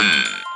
Hmm.